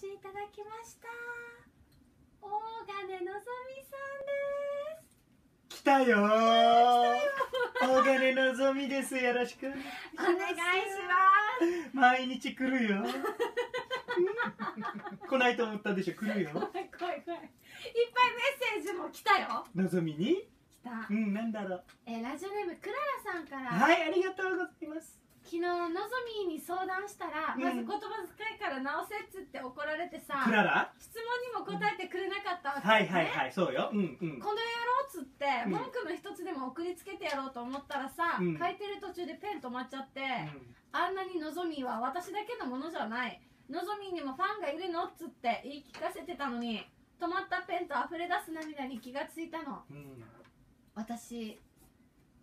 しいただきました。大金のぞみさんです。来たよー。大金のぞみです。よろしく。お願いします。毎日来るよ。来ないと思ったでしょ。来るよ。怖い怖い怖い。いっぱいメッセージも来たよ。のぞみに？来た。うんなんだろう。えーラジオネームクララさんから、はいありがとうございます。昨日のぞみに相談したら、うん。まず言葉遣いから直せっつって怒られてさクララ？質問にも答えてくれなかったわけ、ね。はいはいはいそうよ。うんうん。この野郎っつって、うん。文句の一つでも送りつけてやろうと思ったらさ、うん。書いてる途中でペン止まっちゃって、あんなにのぞみは私だけのものじゃない。のぞみにもファンがいるのっつって言い聞かせてたのに止まったペンと溢れ出す涙に気がついたの。うん。うん私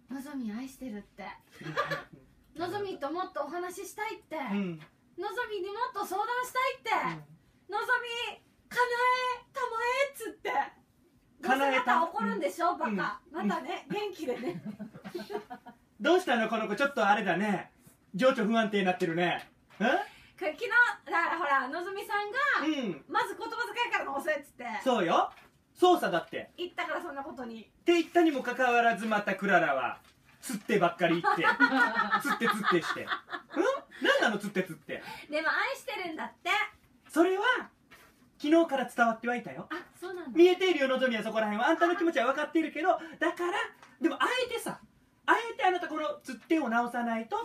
のぞみ愛してるって。のぞみともっとお話ししたいって、うんのぞみにもっと相談したいって、のぞみかなえたまえっつって。どうせかなえたまた怒るんでしょ、バカ、うん。またね元気でね。どうしたの？この子ちょっとあれだね。情緒不安定になってるね。これ昨日だからほらのぞみさんが、うん。うんまず言葉遣いから直せっつって。そうよ。操作だって。言ったからそんなことに。って言ったにもかかわらずまたクララは釣ってばっかり言って。釣って釣ってして。ん？何なの？釣って釣って。でも愛してるんだって。それは昨日から伝わってはいたよ。あそうなんだ。見えているよのぞみはそこら辺は。あんたの気持ちは分かっているけど。だからでもあえてさあえてあなたこの釣ってを直さないと。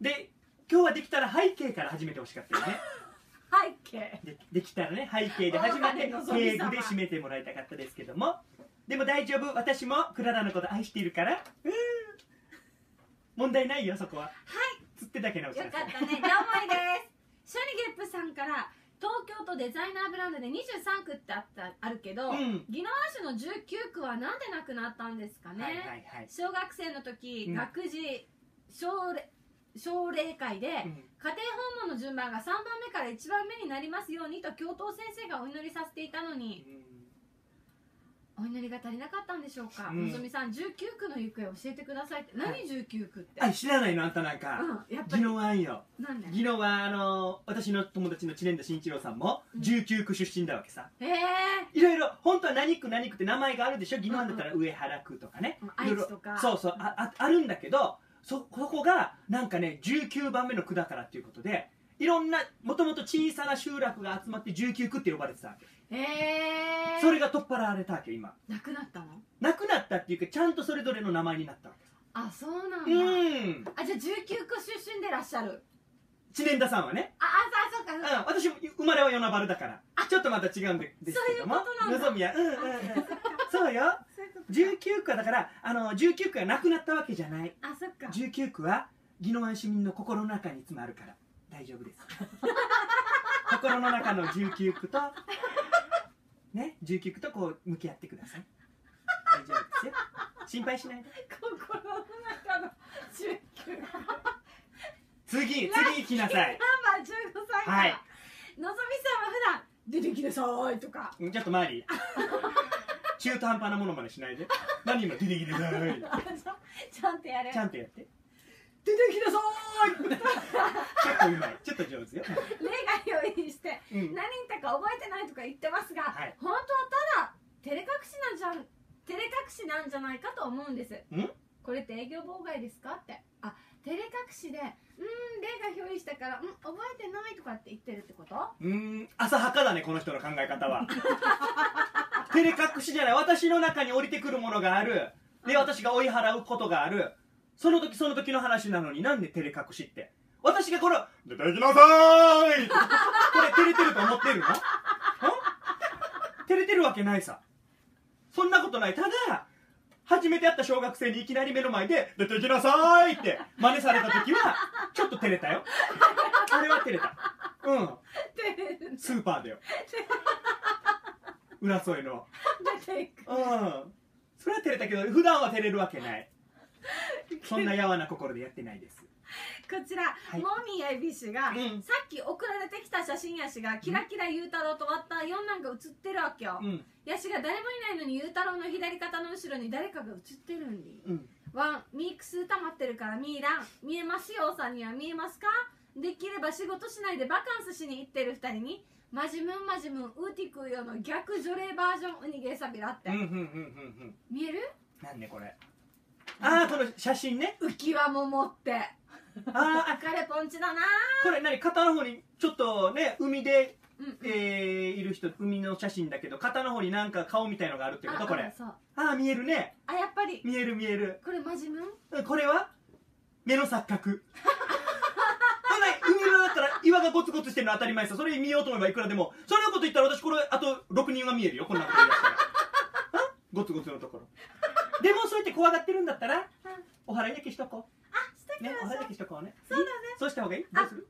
で今日はできたら背景から始めてほしかったよね。背景。でできたらね背景で始まって敬具で締めてもらいたかったですけどもでも大丈夫。私もクララのこと愛しているから。うん。問題ないよそこは。はい。釣ってだけ直しよかったね。両思いです。ショニゲップさんから東京都デザイナーブランドで23区ってあったあるけど、うん。宜野湾市の19区はなんでなくなったんですかね、はいはいはい。小学生の時、うん。学児奨励奨励会で、うん。家庭訪問の順番が3番目から1番目になりますようにと教頭先生がお祈りさせていたのにお祈りが足りなかったんでしょうか、うん。のぞみさん19区の行方を教えてくださいって。何19区って、あ知らないのあんたなんか。うん、やっぱり。宜野湾よ。なんで宜野湾あの私の友達の知念田慎一郎さんもうん。19区出身だわけさ。へえ。いろいろ本当は何区何区って名前があるでしょ？宜野湾だったら上原区とかね。うんいろいろ愛知とか。そうそうあああるんだけどそそこがなんかね19番目の区だからっていうことでいろんなもともと小さな集落が集まって19区って呼ばれてたわけへえそれが取っ払われたわけ今。なくなったの？なくなったっていうかちゃんとそれぞれの名前になったわけ。さあそうなんだ、うん。あじゃあ19区出身でいらっしゃる。知念田さんはね。ああそうかそうか。うん私も生まれは与那原だから。ちょっとまた違うんでですけども。そういうことなんうんうんうん。そうよ。そういうことか。19区はだからあの19区がなくなったわけじゃない。あそっか。19区は宜野湾市民の心の中にいつもあるから。大丈夫です。心の中の19区とね19区とこう向き合ってください。大丈夫ですよ。心配しないで。心の中の19区。次次行きなさい。ナンバー15歳から、はい。のぞみさんは普段出てきなさいとかちょっと周り中途半端なものまでしないで何今出てきてくださいあちゃちゃんとやるちゃんとやって出てきなさちょっとうまいちょっと上手よ、い例が用意してうん、何言ったか覚えてないとか言ってますが、はい。本当はただ照れ隠しなんじゃん照れ隠しなんじゃないかと思うんです。ん？これって営業妨害ですかって。あ照れ隠しでうーん例が表意したからうん覚えてないとかって言ってるってこと？うーん浅はかだねこの人の考え方は。照れ隠しじゃない。私の中に降りてくるものがある。で私が追い払うことがあるその時その時の話なのになんで照れ隠しって？私がこれ「出て行きなさーい!」これ照れてると思ってるの？ん？照れてるわけないさ。そんなことない。ただ初めて会った小学生にいきなり目の前で「出て行きなさーい!」って真似された時はちょっと照れたよ。あれは照れた。うん。照れるスーパーだよ。浦添の。出ていく。うん。それは照れたけど普段は照れるわけないそんなやわな心でやってないです。こちら、い。モーミーやビッシュが、うん。さっき送られてきた写真やしがキラキラゆうたろうと割った4なんか写ってるわけよ、うん。やしが誰もいないのにゆうたろうの左肩の後ろに誰かが写ってるんで。うん。ワンミックス溜まってるからミーラン見えますよさんには見えますか？できれば仕事しないでバカンスしに行ってる2人にマジムンマジムンウーティクーよの逆除霊バージョンウニゲーサビラって、見える？なんでこれ？ああこの写真ね。浮き輪も持って。あああかれポンチだな。これ何？肩の方にちょっとね海で、うんうん。えー、いる人海の写真だけど肩の方になんか顔みたいのがあるってこと？あこれ。あああ見えるね。あやっぱり。見える見える。これマジムンうんこれは？目の錯覚。海のだったら岩がゴツゴツしてるの当たり前ですよそれ見ようと思えばいくらでも。そんなこと言ったら私これあと6人は見えるよ。こんなこと言い出したら。あ？ゴツゴツのところでもそうやって怖がってるんだったらお祓いだけしとこあしてください、うねお祓いだけしとこうね。そうだね。そうした方がいい？どうあする？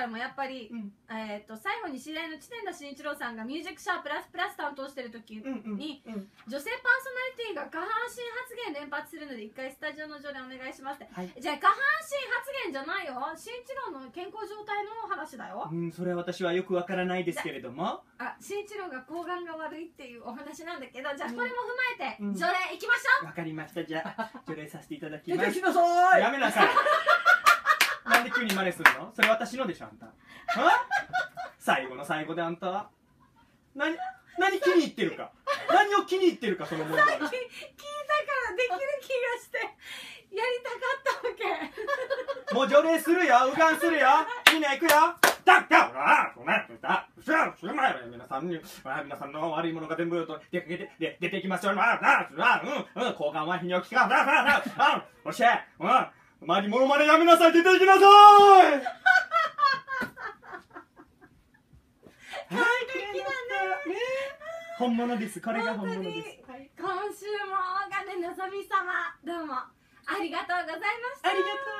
からもやっぱり、うん。えー、と最後に知り合いの知念田慎一郎さんが「ミュージックシャープラスプラス」担当してる時、うんうんにうん。女性パーソナリティが下半身発言連発するので一回スタジオの上でお願いしますって。はい。じゃあ下半身発言じゃないよ。慎一郎の健康状態の話だよ。うん、それは私はよくわからないですけれども。あ慎一郎が抗がんが悪いっていうお話なんだけどじゃあこれも踏まえてうん。除霊いきましょう、わかりました。じゃあ除霊させていただきます。やめなさいなんで急に真似するの？それ私のでしょあんた。あ最後の最後であんた何何気に入ってるか？何を気に入ってるかその問題聞いたからできる気がしてやりたかったわけ。もう除霊するよ。うがんするよ。みんな行くよ。だだあごめんだすますま皆さんにあ皆さんの悪いものが全部と出かけてで出てきますよ。あああうんうん交換は泌尿器科ああああおっしゃうん周りものまねやめなさい出て行きなさい。はい綺麗になったね。本物です。これが本物です。はい今週も大金のぞみ様どうもありがとうございました。ありがとう。ね